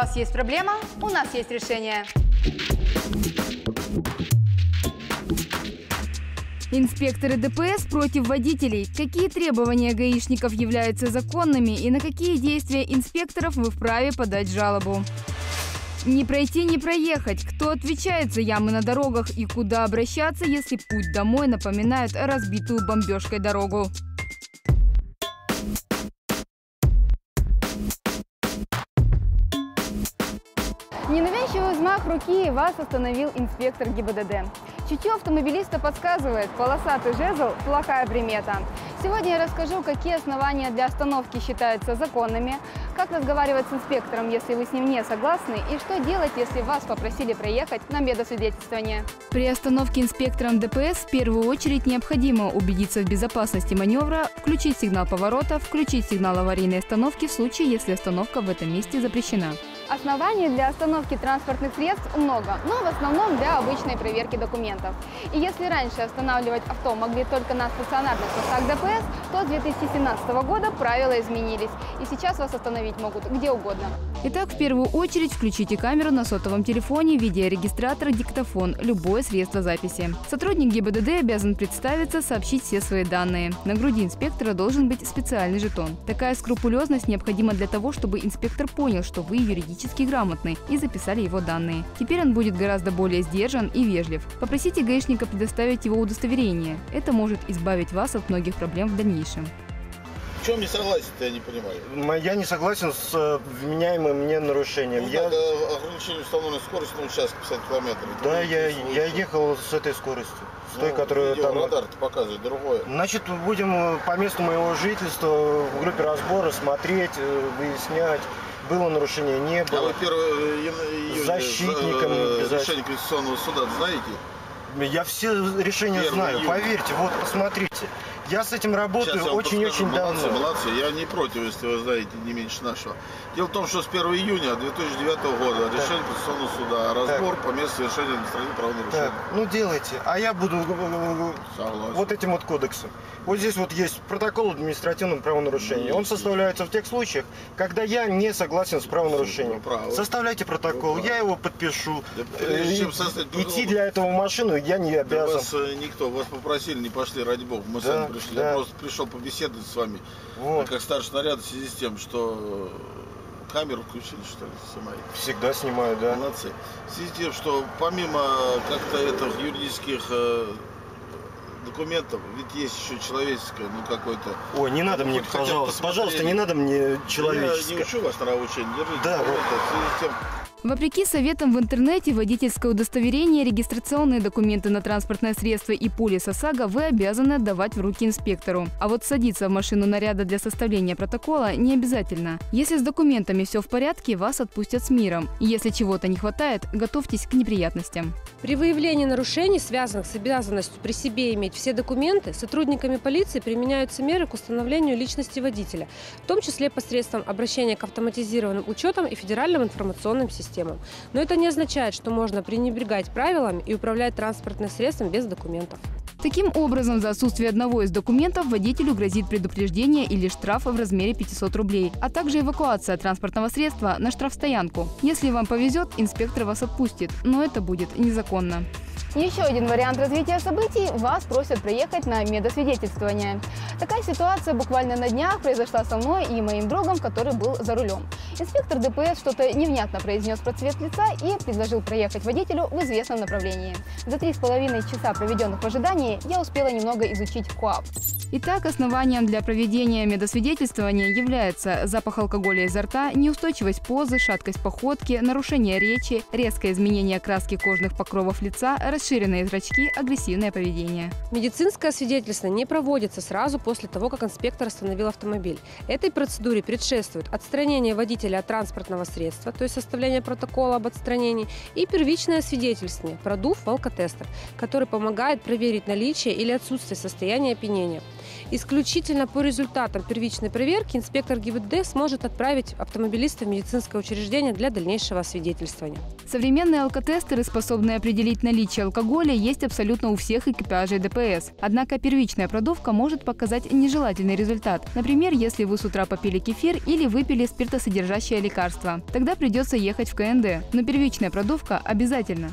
Вас есть проблема, у нас есть решение. Инспекторы ДПС против водителей. Какие требования гаишников являются законными и на какие действия инспекторов вы вправе подать жалобу? Не пройти, не проехать. Кто отвечает за ямы на дорогах и куда обращаться, если путь домой напоминает разбитую бомбежкой дорогу? Взмах руки вас остановил инспектор ГИБДД. Чутье автомобилиста подсказывает, полосатый жезл – плохая примета. Сегодня я расскажу, какие основания для остановки считаются законными, как разговаривать с инспектором, если вы с ним не согласны, и что делать, если вас попросили проехать на медосвидетельствование. При остановке инспектором ДПС в первую очередь необходимо убедиться в безопасности маневра, включить сигнал поворота, включить сигнал аварийной остановки в случае, если остановка в этом месте запрещена. Оснований для остановки транспортных средств много, но в основном для обычной проверки документов. И если раньше останавливать авто могли только на стационарных постах ДПС, то с 2017 года правила изменились. И сейчас вас остановить могут где угодно. Итак, в первую очередь включите камеру на сотовом телефоне, видеорегистратор, диктофон, любое средство записи. Сотрудник ГИБДД обязан представиться, сообщить все свои данные. На груди инспектора должен быть специальный жетон. Такая скрупулезность необходима для того, чтобы инспектор понял, что вы юридически грамотный и записали его данные. Теперь он будет гораздо более сдержан и вежлив. Попросите гаишника предоставить его удостоверение. Это может избавить вас от многих проблем в дальнейшем. Чем не согласен-то, я не понимаю. Я не согласен с э, вменяемым мне нарушением. Ну, Я, надо ограничение установленной скорости на участке 50 километров. да, я, я ехал с этой скоростью. С той, Ну, которую видео, там... радар показывает другое. Значит, будем э, по месту моего жительства в группе разбора смотреть, э, выяснять, было нарушение, не А было. вы 1 июня Защитником э, решение Конституционного суда знаете? Я все решения 1 знаю, июня. поверьте, вот посмотрите. Я с этим работаю очень-очень подскажу. молодцы, давно. молодцы. Я не против, если вы знаете не меньше нашего. Дело в том, что с 1 июня 2009 года решение Конституционного суда, разбор по месту совершения административных правонарушений. Так, ну делайте. А я буду э, Согласен. вот этим вот кодексом. Вот здесь вот есть протокол административного правонарушения. Он составляется в тех случаях, когда я не согласен с правонарушением. Вы правы. Составляйте протокол, Вы я его подпишу. Да Э, и- Идти для этого в машину я не Да обязан. вас э, никто, вас попросили, не пошли, ради бога, мы Да, сами пришли. да. Я просто пришел побеседовать с вами, Вот. как старший наряд, в связи с тем, что э, камеру включили, что ли, снимаете. Всегда снимаю, да. Молодцы. В связи с тем, что помимо как-то этих юридических э, документов, ведь есть еще человеческое, ну какой-то. Ой, не надо Ну, мне, пожалуйста, пожалуйста, не надо мне Я не человеческое. учу вас нравоучению, держите. Да, вот вот. это, в связи с тем, Вопреки советам в интернете, водительское удостоверение, регистрационные документы на транспортное средство и полис ОСАГО вы обязаны отдавать в руки инспектору. А вот садиться в машину наряда для составления протокола не обязательно. Если с документами все в порядке, вас отпустят с миром. Если чего-то не хватает, готовьтесь к неприятностям. При выявлении нарушений, связанных с обязанностью при себе иметь все документы, сотрудниками полиции применяются меры к установлению личности водителя, в том числе посредством обращения к автоматизированным учетам и федеральным информационным системам. Но это не означает, что можно пренебрегать правилами и управлять транспортным средством без документов. Таким образом, за отсутствие одного из документов водителю грозит предупреждение или штраф в размере 500 рублей, а также эвакуация транспортного средства на штрафстоянку. Если вам повезет, инспектор вас отпустит, но это будет незаконно. Еще один вариант развития событий – вас просят проехать на медосвидетельствование. Такая ситуация буквально на днях произошла со мной и моим другом, который был за рулем. Инспектор ДПС что-то невнятно произнес про цвет лица и предложил проехать водителю в известном направлении. За три с половиной часа, проведенных в ожидании, я успела немного изучить КОАП. Итак, основанием для проведения медосвидетельствования является запах алкоголя изо рта, неустойчивость позы, шаткость походки, нарушение речи, резкое изменение краски кожных покровов лица, расширенные зрачки, агрессивное поведение. Медицинское свидетельство не проводится сразу после того, как инспектор остановил автомобиль. Этой процедуре предшествует отстранение водителя от транспортного средства, то есть составление протокола об отстранении, и первичное свидетельствование, продув алкотестер, который помогает проверить наличие или отсутствие состояния опьянения. Исключительно по результатам первичной проверки инспектор ГИБДД сможет отправить автомобилиста в медицинское учреждение для дальнейшего освидетельствования. Современные алкотестеры, способные определить наличие алкоголя, есть абсолютно у всех экипажей ДПС. Однако первичная продувка может показать нежелательный результат. Например, если вы с утра попили кефир или выпили спиртосодержащее лекарство. Тогда придется ехать в КНД. Но первичная продувка обязательно.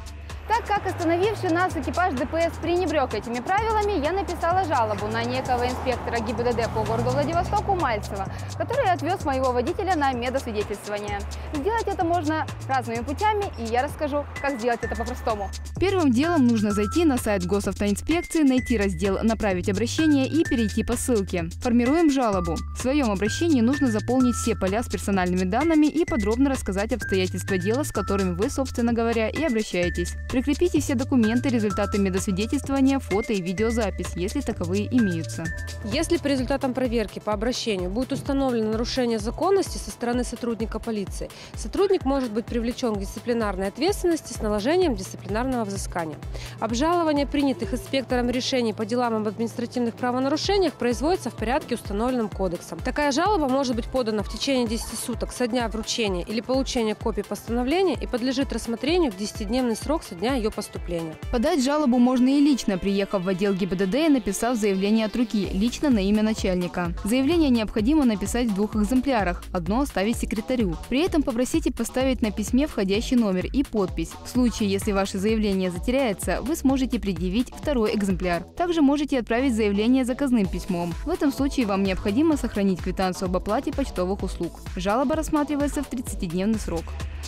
Как остановивший нас экипаж ДПС пренебрег этими правилами, я написала жалобу на некого инспектора ГИБДД по городу Владивостоку Мальцева, который отвез моего водителя на медосвидетельствование. Сделать это можно разными путями, и я расскажу, как сделать это по-простому. Первым делом нужно зайти на сайт госавтоинспекции, найти раздел «Направить обращение» и перейти по ссылке. Формируем жалобу. В своем обращении нужно заполнить все поля с персональными данными и подробно рассказать обстоятельства дела, с которыми вы, собственно говоря, и обращаетесь. Все документы, результаты медосвидетельствования, фото и видеозапись, если таковые имеются. Если по результатам проверки по обращению будет установлено нарушение законности со стороны сотрудника полиции, сотрудник может быть привлечен к дисциплинарной ответственности с наложением дисциплинарного взыскания. Обжалование принятых инспектором решений по делам об административных правонарушениях производится в порядке, установленном кодексом. Такая жалоба может быть подана в течение 10 суток со дня вручения или получения копии постановления и подлежит рассмотрению в 10-дневный срок со дня ее поступления. Подать жалобу можно и лично, приехав в отдел ГИБДД и написав заявление от руки, лично на имя начальника. Заявление необходимо написать в двух экземплярах, одно оставить секретарю. При этом попросите поставить на письме входящий номер и подпись. В случае, если ваше заявление затеряется, вы сможете предъявить второй экземпляр. Также можете отправить заявление заказным письмом. В этом случае вам необходимо сохранить квитанцию об оплате почтовых услуг. Жалоба рассматривается в 30-дневный срок.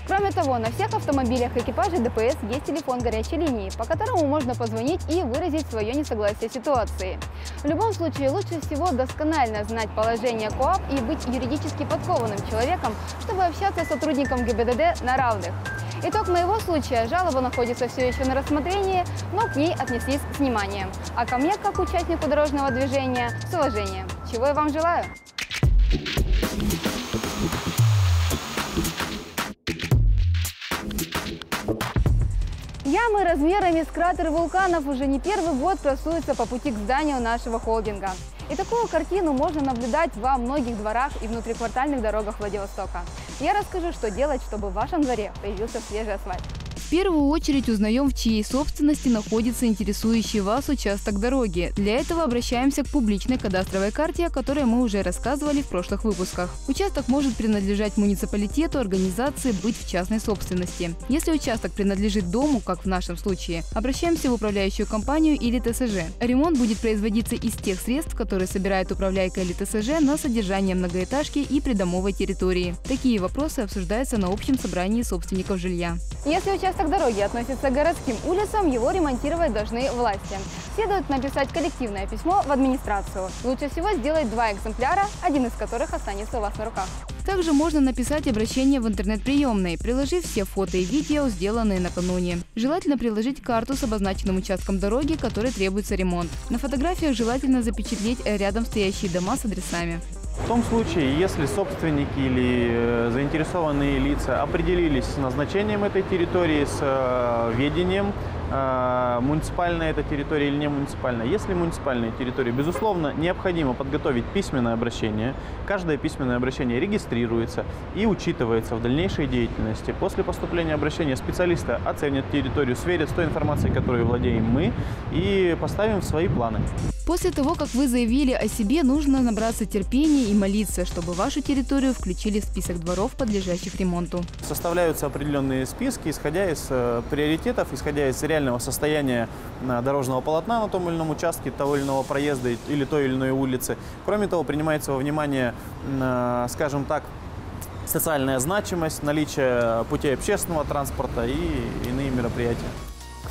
Кроме того, на всех автомобилях экипажей ДПС есть телефон горячей линии, по которому можно позвонить и выразить свое несогласие с ситуацией. В любом случае, лучше всего досконально знать положение КОАП и быть юридически подкованным человеком, чтобы общаться с сотрудником ГИБДД на равных. Итог моего случая – жалоба находится все еще на рассмотрении, но к ней отнеслись с вниманием. А ко мне, как участнику дорожного движения, с уважением. Чего я вам желаю? Ямы размерами с кратеры вулканов уже не первый год красуются по пути к зданию нашего холдинга. И такую картину можно наблюдать во многих дворах и внутриквартальных дорогах Владивостока. Я расскажу, что делать, чтобы в вашем дворе появился свежий асфальт. В первую очередь узнаем, в чьей собственности находится интересующий вас участок дороги. Для этого обращаемся к публичной кадастровой карте, о которой мы уже рассказывали в прошлых выпусках. Участок может принадлежать муниципалитету, организации, быть в частной собственности. Если участок принадлежит дому, как в нашем случае, обращаемся в управляющую компанию или ТСЖ. Ремонт будет производиться из тех средств, которые собирает управляйка или ТСЖ на содержание многоэтажки и придомовой территории. Такие вопросы обсуждаются на общем собрании собственников жилья. Если участок дороги относится к городским улицам, его ремонтировать должны власти. Следует написать коллективное письмо в администрацию. Лучше всего сделать два экземпляра, один из которых останется у вас на руках. Также можно написать обращение в интернет-приемной, приложив все фото и видео, сделанные накануне. Желательно приложить карту с обозначенным участком дороги, который требуется ремонт. На фотографиях желательно запечатлеть рядом стоящие дома с адресами. В том случае, если собственники или э, заинтересованные лица определились с назначением этой территории, с э, ведением, муниципальная эта территория или не муниципальная. Если муниципальная территория, безусловно, необходимо подготовить письменное обращение. Каждое письменное обращение регистрируется и учитывается в дальнейшей деятельности. После поступления обращения специалисты оценят территорию, сверят с той информацией, которой владеем мы, и поставим в свои планы. После того, как вы заявили о себе, нужно набраться терпения и молиться, чтобы вашу территорию включили в список дворов, подлежащих ремонту. Составляются определенные списки, исходя из э, приоритетов, исходя из реального состояния э, дорожного полотна на том или ином участке, того или иного проезда или той или иной улицы. Кроме того, принимается во внимание, э, скажем так, социальная значимость, наличие путей общественного транспорта и иные мероприятия.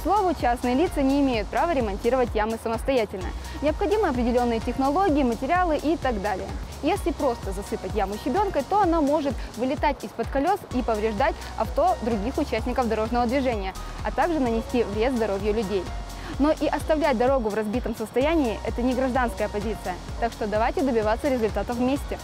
Слову, частные лица не имеют права ремонтировать ямы самостоятельно. Необходимы определенные технологии, материалы и так далее. Если просто засыпать яму щебенкой, то она может вылетать из-под колес и повреждать авто других участников дорожного движения, а также нанести вред здоровью людей. Но и оставлять дорогу в разбитом состоянии – это не гражданская позиция. Так что давайте добиваться результатов вместе.